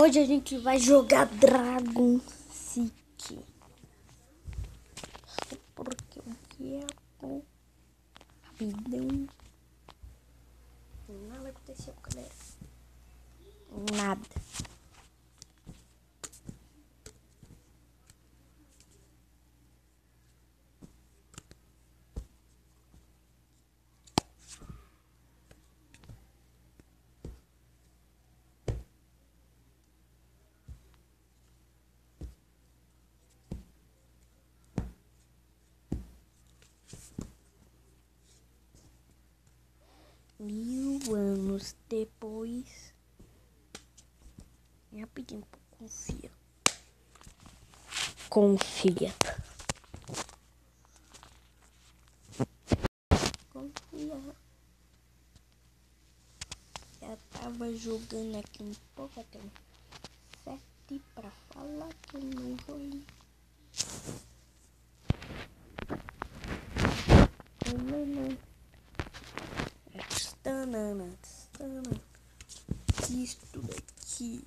Hoje a gente vai jogar Dragon City. Porque eu quero. Rapidão. Nada aconteceu, galera. Nada. Anos depois. Rapidinho, confia. Confia. Confia. Já tava jogando aqui um pouco até sete pra falar que eu não vou não. Tanana, tanana. Isto daqui.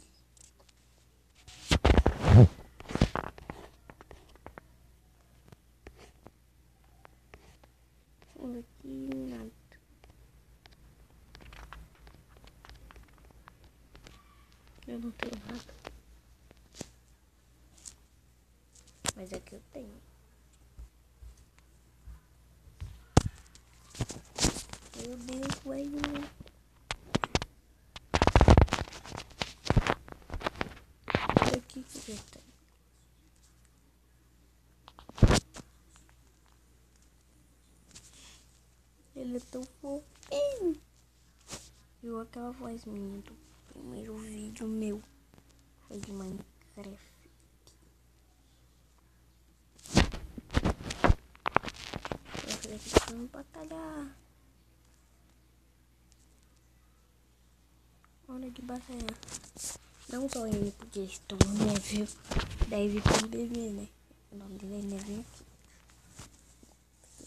Aqui, nada. Eu não tenho nada. Mas aqui eu tenho. Meu Deus, velho. Aqui que eu tenho. Ele é tão fofinho. Viu aquela voz minha do primeiro vídeo meu. Foi de Minecraft. Eu falei que vamos batalhar. Hora de batalhar. Não só ele, porque estou nível. Deve ter um bebê, né? O nome dele é Neville aqui.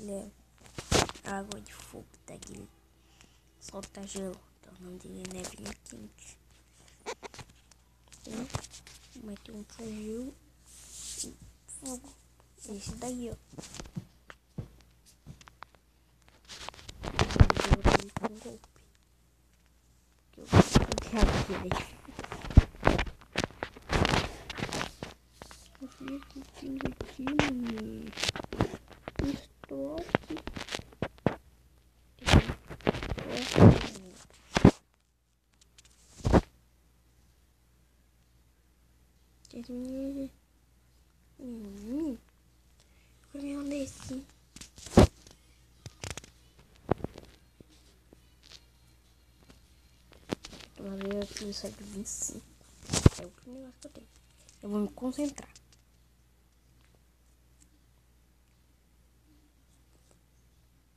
Ele é água de fogo, tá? Ele solta gelo. É Neville quente. Então, mas tem um flagelo e fogo. Esse daí, ó. Um golpe. Que eu aqui, velho. O que que tem aqui, menino? Estou aqui. Termine. Hum. Olha onde é esse. Uma vez eu fiz isso aqui 25. É o primeiro negócio que eu tenho. Eu vou me concentrar.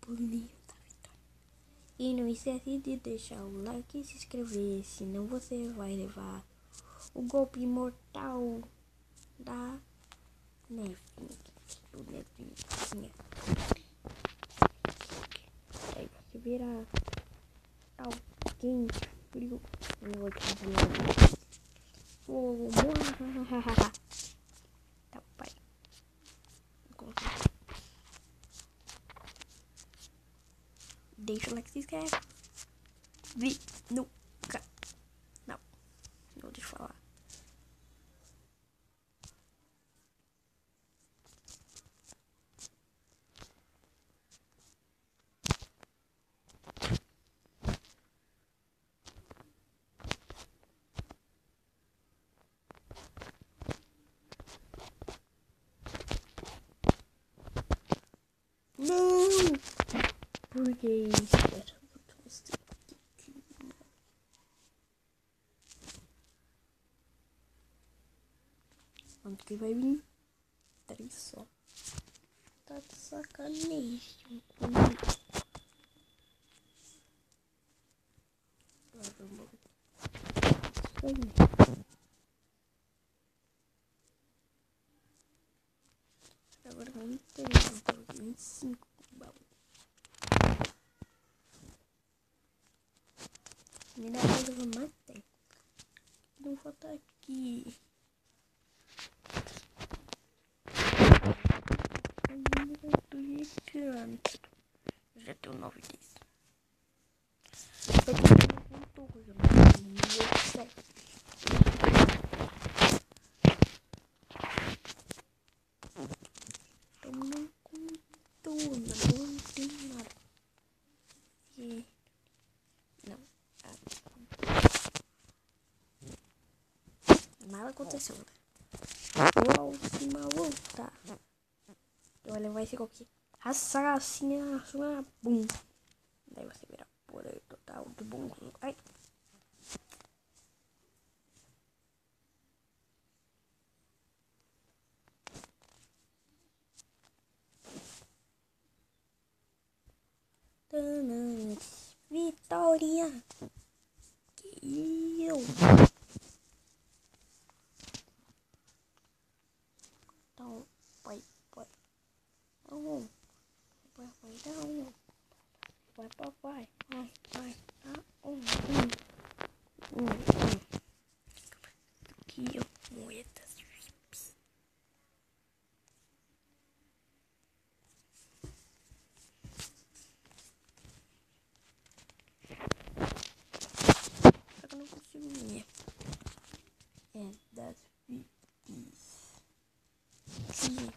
Da vitória. E não esquece de deixar o like e se inscrever, senão você vai levar o golpe mortal da neve. Do nevinho. Aí você vira alguém frio. Eu vou te fazer fogo. Tá, pai. Deixa o like, se inscreve. Vi nunca. Não. Não deixa eu falar. Não! Por que isso? Quanto que vai vir? Três só. Tá de sacanagem comigo. Isso aí. Agora vamos ter então, 25 baú. Primeira coisa eu vou matar. Não chuva tá aqui. Muito gigante. Já tenho nove dias. Vai ter um pouco, já não sei. Tomando com tudo, não tem nada. E... Não. Nada aconteceu, né? Cima voltar. Eu vou levar esse aqui. Assassina, assina, bum. Daí você vira poder total do bom. Ai. Vitória! Que eu! Então, vai, vai. Não. Vai, vai, não. Vai, vai, vai. Vai, vai. Tá. Um, um. Um, um. Que eu moedas. Só que eu não consigo ver. É das vidas. Sim.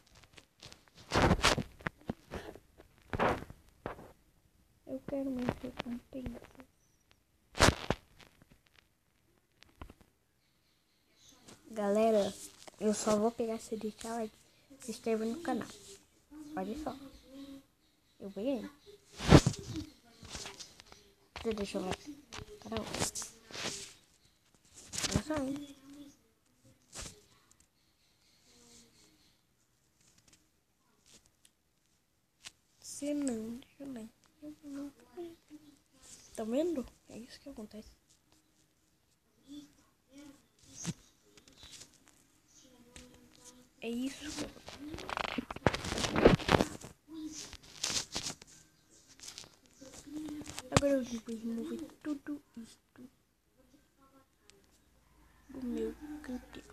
Eu quero mais recompensas. Galera, eu só vou pegar esse deixar se inscreva no canal. Olha só. Eu ganhei. Você deixa o like. Canal. Olha só, hein? Se não, deixa eu ver. Tá vendo? É isso que acontece. É isso Agora eu vou remover tudo isto do meu canteiro.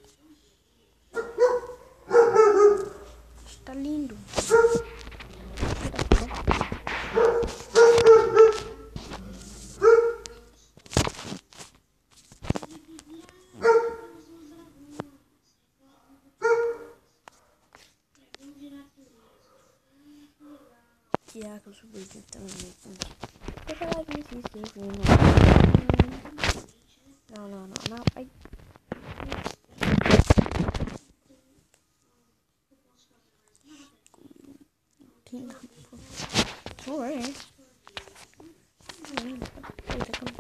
Tirar que eu subi também. Não, não, não, não. Ai. Tem nada. Ué. Ai.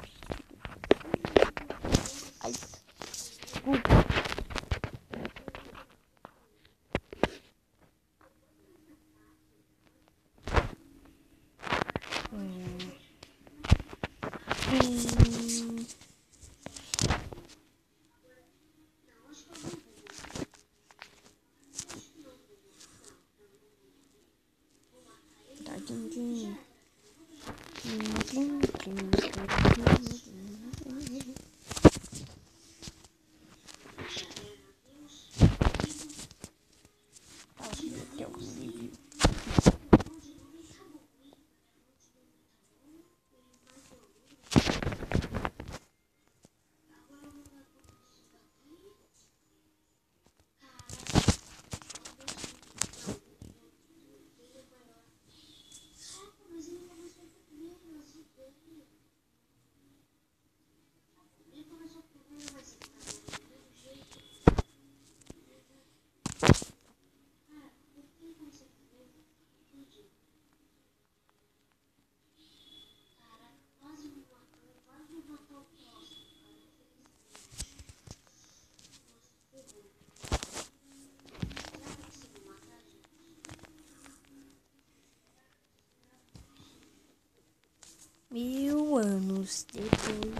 staples.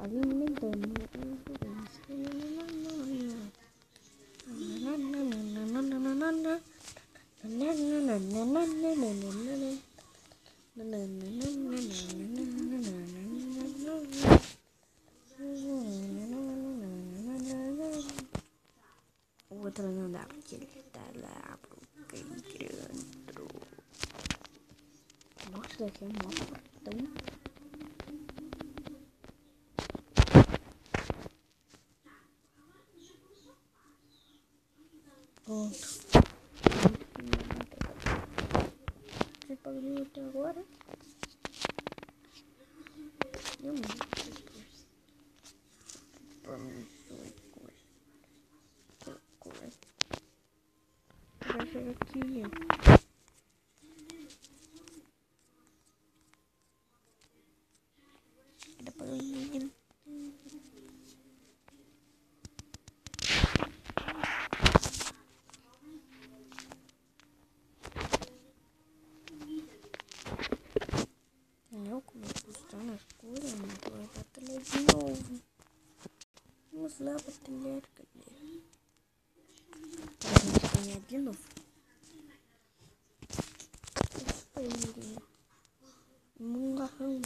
I didn't make them. What the hell? Pronto. Você pagou até agora? Não, Vai chegar aqui, ó. Vamos lá, batalhar, cadê? Pra gente ganhar de novo. Aí, Mungarrão.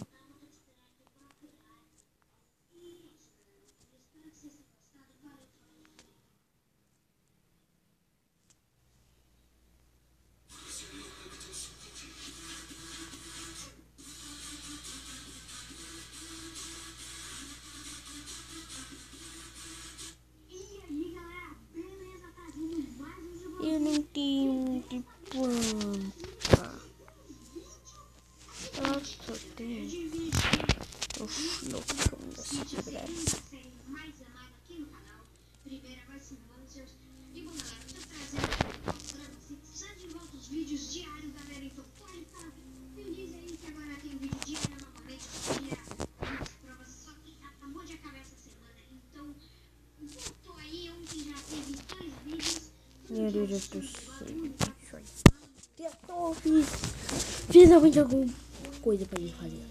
Eu não tenho de planta. Nossa, tem. Uf, loucão dessa quebrada. vídeos diários da Vera Infopoli. Feliz aí que agora tem vídeo diário novamente. Provas só que acabou de acabar essa semana. Então, voltou aí. Ontem já teve dois vídeos. Meu Deus do céu. Finalmente alguma coisa pra ele fazer.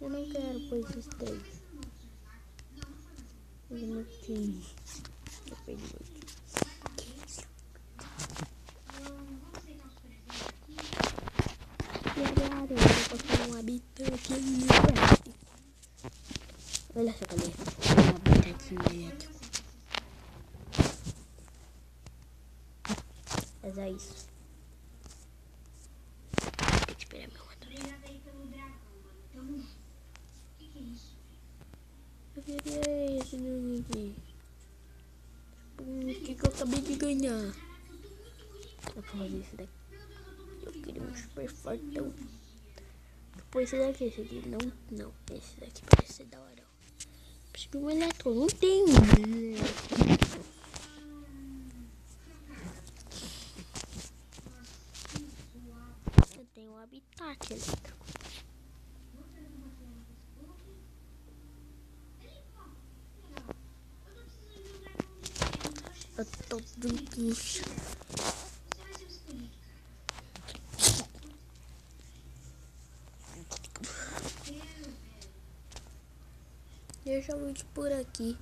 Eu pôr esses três. Eu não tenho. Eu perdi muito. E agora eu vou botar um habitante elétrico. Olha só, galera. Um habitante elétrico. Mas é isso. Tem que esperar meu outro. Eu queria esse nome aqui. O que, eu acabei de ganhar? Eu vou fazer esse daqui. Eu queria um super fortão. Depois esse daqui, esse aqui não, não. Esse daqui parece ser da hora. Preciso de um não tem um. Eu tenho um habitat elétrico. Eu tô doente. Deixa o vídeo por aqui.